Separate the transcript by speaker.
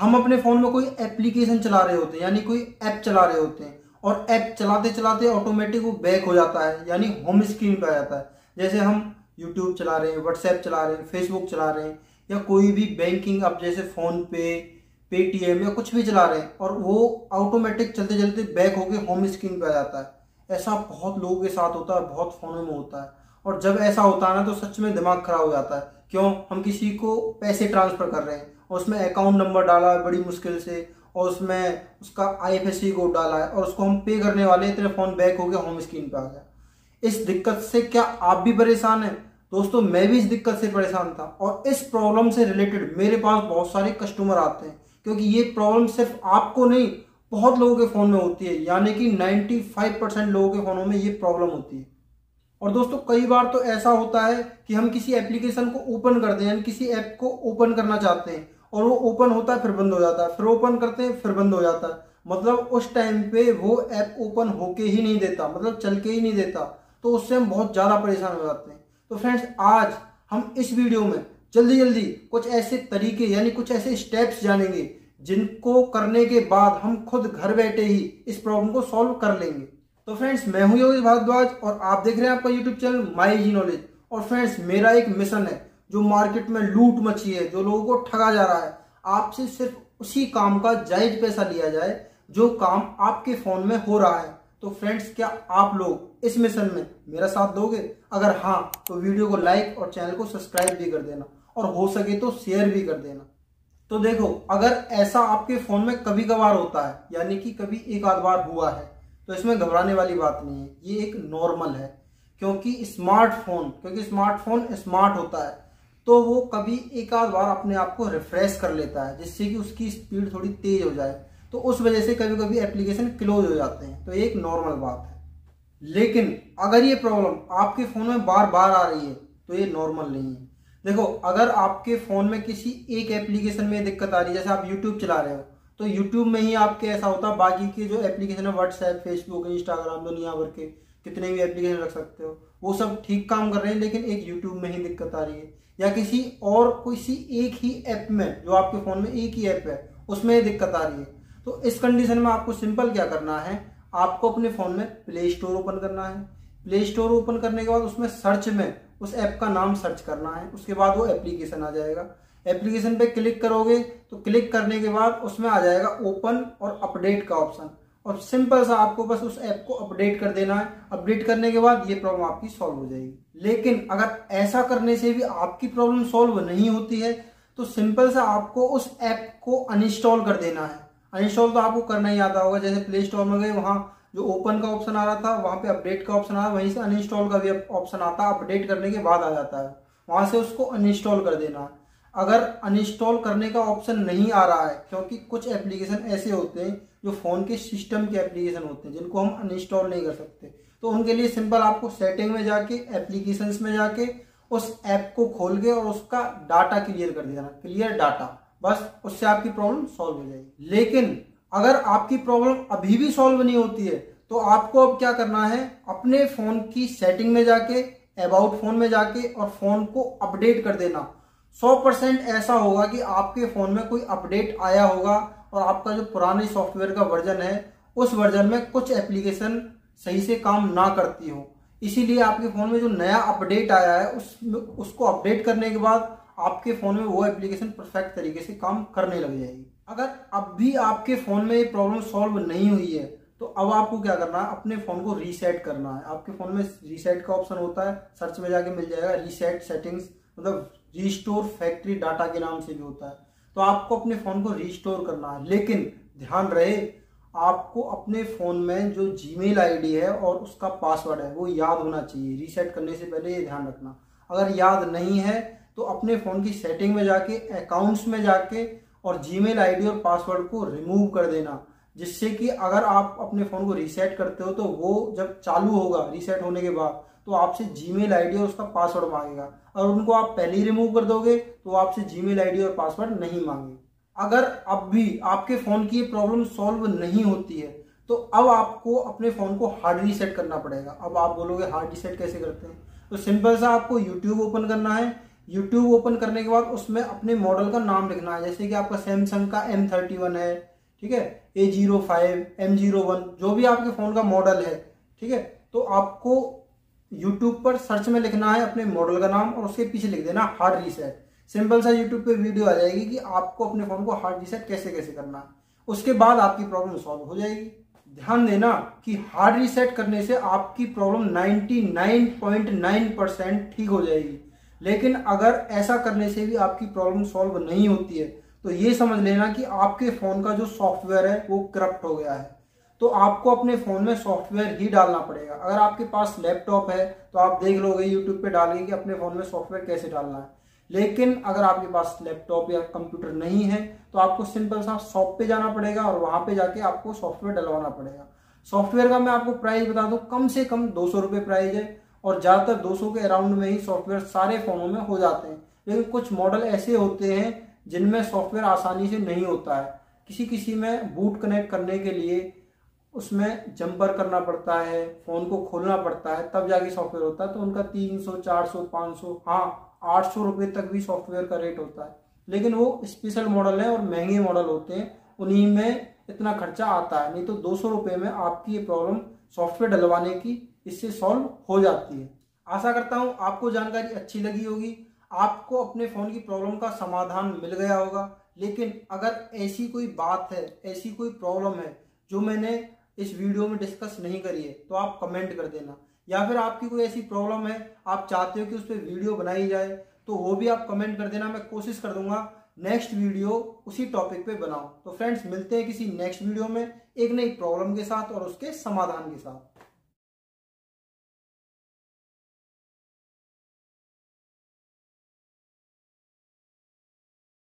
Speaker 1: हम अपने फ़ोन में कोई एप्लीकेशन चला रहे होते हैं, यानी कोई ऐप चला रहे होते हैं, और ऐप चलाते चलाते ऑटोमेटिक वो बैक हो जाता है, यानी होम स्क्रीन पे आ जाता है। जैसे हम यूट्यूब चला रहे हैं व्हाट्सएप चला रहे हैं फेसबुक चला रहे हैं, या कोई भी बैंकिंग अब जैसे फ़ोन पे पेटीएम या कुछ भी चला रहे हैं, और वो ऑटोमेटिक चलते चलते बैक होके होम स्क्रीन पर आ जाता है। ऐसा बहुत लोगों के साथ होता है, बहुत फ़ोनों में होता है। और जब ऐसा होता है ना तो सच में दिमाग खराब हो जाता है। क्यों? हम किसी को पैसे ट्रांसफ़र कर रहे हैं। उसमें अकाउंट नंबर डाला है बड़ी मुश्किल से, और उसमें उसका आई कोड डाला है, और उसको हम पे करने वाले तेरे फ़ोन बैक हो गया होम स्क्रीन पे आ गया। इस दिक्कत से क्या आप भी परेशान हैं? दोस्तों, मैं भी इस दिक्कत से परेशान था, और इस प्रॉब्लम से रिलेटेड मेरे पास बहुत सारे कस्टमर आते हैं, क्योंकि ये प्रॉब्लम सिर्फ़ आपको नहीं, बहुत लोगों के फ़ोन में होती है, यानी कि 95 परसेंट लोगों के फ़ोनों में ये प्रॉब्लम होती है। और दोस्तों, कई बार तो ऐसा होता है कि हम किसी एप्लीकेशन को ओपन करते हैं यानी किसी ऐप को ओपन करना चाहते हैं और वो ओपन होता है, फिर बंद हो जाता है। फिर ओपन करते हैं, फिर बंद हो जाता है। मतलब उस टाइम पे वो ऐप ओपन होके ही नहीं देता मतलब चल के ही नहीं देता। तो उससे हम बहुत ज़्यादा परेशान हो जाते हैं। तो फ्रेंड्स आज हम इस वीडियो में जल्दी जल्दी कुछ ऐसे तरीके, यानी कुछ ऐसे स्टेप्स जानेंगे, जिनको करने के बाद हम खुद घर बैठे ही इस प्रॉब्लम को सॉल्व कर लेंगे। तो फ्रेंड्स मैं हूँ योगेश भारद्वाज और आप देख रहे हैं आपका YouTube channel my G knowledge और फ्रेंड्स मेरा एक मिशन है जो मार्केट में लूट मची है, जो लोगों को ठगा जा रहा है, आपसे सिर्फ़ उसी काम का जायज़ पैसा लिया जाए, जो काम आपके फ़ोन में हो रहा है। तो फ्रेंड्स, क्या आप लोग इस मिशन में मेरा साथ दोगे? अगर हाँ तो वीडियो को लाइक और चैनल को सब्सक्राइब भी कर देना और हो सके तो शेयर भी कर देना। तो देखो, अगर ऐसा आपके फ़ोन में कभी कभार होता है, यानी कि कभी एक आध बार हुआ है तो इसमें घबराने वाली बात नहीं है। ये एक नॉर्मल है, क्योंकि स्मार्टफ़ोन क्योंकि स्मार्टफ़ोन स्मार्ट होता है। तो वो कभी एक आध बार अपने आप को रिफ्रेश कर लेता है, जिससे कि उसकी स्पीड थोड़ी तेज हो जाए। तो उस वजह से कभी कभी एप्लीकेशन क्लोज हो जाते हैं। तो एक नॉर्मल बात है। लेकिन अगर ये प्रॉब्लम आपके फ़ोन में बार बार आ रही है तो ये नॉर्मल नहीं है। देखो, अगर आपके फ़ोन में किसी एक एप्लीकेशन में दिक्कत आ रही है, जैसे आप यूट्यूब चला रहे हो तो यूट्यूब में ही आपके ऐसा होता है, बाकी के जो एप्लीकेशन है व्हाट्सएप फेसबुक इंस्टाग्राम दुनिया भर के, कितने भी एप्लीकेशन रख सकते हो, वो सब ठीक काम कर रहे हैं, लेकिन एक यूट्यूब में ही दिक्कत आ रही है। या किसी और किसी एक ही ऐप में, जो आपके फ़ोन में एक ही ऐप है, उसमें ये दिक्कत आ रही है। तो इस कंडीशन में आपको सिंपल क्या करना है? आपको अपने फ़ोन में प्ले स्टोर ओपन करना है। प्ले स्टोर ओपन करने के बाद उसमें सर्च में उस ऐप का नाम सर्च करना है। उसके बाद वो एप्लीकेशन आ जाएगा। एप्लीकेशन पे क्लिक करोगे तो क्लिक करने के बाद उसमें आ जाएगा ओपन और अपडेट का ऑप्शन और सिंपल सा आपको बस उस ऐप को अपडेट कर देना है। अपडेट करने के बाद ये प्रॉब्लम आपकी सॉल्व हो जाएगी। लेकिन अगर ऐसा करने से भी आपकी प्रॉब्लम सॉल्व नहीं होती है तो सिंपल सा आपको उस ऐप को अनइंस्टॉल कर देना है। अनइंस्टॉल तो आपको करना ही आता होगा, जैसे प्ले स्टोर में गए, वहाँ जो ओपन का ऑप्शन आ रहा था, वहाँ पे अपडेट का ऑप्शन आ रहा वहीं से अनइंस्टॉल का भी ऑप्शन आता है, अपडेट करने के बाद आ जाता है। वहाँ से उसको अनइंस्टॉल कर देना अगर अनइंस्टॉल करने का ऑप्शन नहीं आ रहा है, क्योंकि कुछ एप्लीकेशन ऐसे होते हैं जो फ़ोन के सिस्टम के एप्लीकेशन होते हैं, जिनको हम अनइंस्टॉल नहीं कर सकते। तो उनके लिए सिंपल आपको सेटिंग में जाके एप्लीकेशन में जाके, उस ऐप को खोल के और उसका डाटा क्लियर कर देना। क्लियर डाटा बस उससे आपकी प्रॉब्लम सॉल्व हो जाएगी। लेकिन अगर आपकी प्रॉब्लम अभी भी सॉल्व नहीं होती है तो आपको अब क्या करना है? अपने फ़ोन की सेटिंग में जाके अबाउट फ़ोन में जाके और फ़ोन को अपडेट कर देना। 100 परसेंट ऐसा होगा कि आपके फ़ोन में कोई अपडेट आया होगा और आपका जो पुराने सॉफ्टवेयर का वर्जन है, उस वर्जन में कुछ एप्लीकेशन सही से काम ना करती हो। इसीलिए आपके फ़ोन में जो नया अपडेट आया है, उस उसको अपडेट करने के बाद आपके फ़ोन में वो एप्लीकेशन परफेक्ट तरीके से काम करने लग जाएगी। अगर अब भी आपके फ़ोन में ये प्रॉब्लम सॉल्व नहीं हुई है तो अब आपको क्या करना है? अपने फ़ोन को रीसेट करना है। आपके फ़ोन में रीसेट का ऑप्शन होता है, सर्च में जाके मिल जाएगा, रीसेट सेटिंग्स मतलब रीस्टोर फैक्ट्री डाटा के नाम से भी होता है। तो आपको अपने फ़ोन को रिस्टोर करना है। लेकिन ध्यान रहे, आपको अपने फ़ोन में जो जीमेल आईडी है और उसका पासवर्ड है, वो याद होना चाहिए। रीसेट करने से पहले ये ध्यान रखना। अगर याद नहीं है तो अपने फ़ोन की सेटिंग में जाके अकाउंट्स में जाके और जीमेल आईडी और पासवर्ड को रिमूव कर देना। जिससे कि अगर आप अपने फ़ोन को रीसेट करते हो तो वो जब चालू होगा रीसेट होने के बाद तो आपसे जीमेल आईडी और उसका पासवर्ड मांगेगा। और उनको आप पहले ही रिमूव कर दोगे तो आपसे जीमेल आईडी और पासवर्ड नहीं मांगे अगर अब भी आपके फ़ोन की प्रॉब्लम सॉल्व नहीं होती है तो अब आपको अपने फ़ोन को हार्ड रीसेट करना पड़ेगा। अब आप बोलोगे हार्ड रीसेट कैसे करते हैं? तो सिंपल सा आपको यूट्यूब ओपन करना है। यूट्यूब ओपन करने के बाद उसमें अपने मॉडल का नाम लिखना है। जैसे कि आपका सैमसंग का एम थर्टी वन है ठीक है? A zero five M zero one जो भी आपके फ़ोन का मॉडल है, ठीक है? तो आपको यूट्यूब पर सर्च में लिखना है अपने मॉडल का नाम और उसके पीछे लिख देना हार्ड रीसेट सिंपल सा यूट्यूब पे वीडियो आ जाएगी कि आपको अपने फ़ोन को हार्ड रीसेट कैसे कैसे करना है। उसके बाद आपकी प्रॉब्लम सॉल्व हो जाएगी। ध्यान देना कि हार्ड रीसेट करने से आपकी प्रॉब्लम 99.9 परसेंट ठीक हो जाएगी। लेकिन अगर ऐसा करने से भी आपकी प्रॉब्लम सॉल्व नहीं होती है तो ये समझ लेना कि आपके फ़ोन का जो सॉफ्टवेयर है, वो करप्ट हो गया है। तो आपको अपने फ़ोन में सॉफ्टवेयर ही डालना पड़ेगा। अगर आपके पास लैपटॉप है तो आप देख लोगे यूट्यूब पे डालेंगे कि अपने फ़ोन में सॉफ्टवेयर कैसे डालना है। लेकिन अगर आपके पास लैपटॉप या कंप्यूटर नहीं है तो आपको सिंपल सा शॉप पे जाना पड़ेगा और वहाँ पे जाके आपको सॉफ्टवेयर डलवाना पड़ेगा। सॉफ्टवेयर का मैं आपको प्राइस बता दूँ, कम से कम दो सौ प्राइस है और ज़्यादातर 200 के अराउंड में ही सॉफ्टवेयर सारे फ़ोनों में हो जाते हैं। लेकिन कुछ मॉडल ऐसे होते हैं जिनमें सॉफ्टवेयर आसानी से नहीं होता है किसी किसी में बूट कनेक्ट करने के लिए उसमें जंपर करना पड़ता है फ़ोन को खोलना पड़ता है, तब जाके सॉफ्टवेयर होता है तो उनका तीन सौ, चार सौ, पाँच सौ हाँ आठ सौ रुपये तक भी सॉफ्टवेयर का रेट होता है। लेकिन वो स्पेशल मॉडल है और महँगे मॉडल होते हैं, उन्हीं में इतना खर्चा आता है, नहीं तो दो सौ रुपये में आपकी ये प्रॉब्लम सॉफ्टवेयर डलवाने की इससे सॉल्व हो जाती है। आशा करता हूँ आपको जानकारी अच्छी लगी होगी। आपको अपने फ़ोन की प्रॉब्लम का समाधान मिल गया होगा। लेकिन अगर ऐसी कोई बात है, ऐसी कोई प्रॉब्लम है, जो मैंने इस वीडियो में डिस्कस नहीं करी है तो आप कमेंट कर देना। या फिर आपकी कोई ऐसी प्रॉब्लम है, आप चाहते हो कि उस पर वीडियो बनाई जाए तो वो भी आप कमेंट कर देना, मैं कोशिश कर दूँगा नेक्स्ट वीडियो उसी टॉपिक पे बनाऊँ। तो फ्रेंड्स, मिलते हैं किसी नेक्स्ट वीडियो में एक नई प्रॉब्लम के साथ और उसके समाधान के साथ।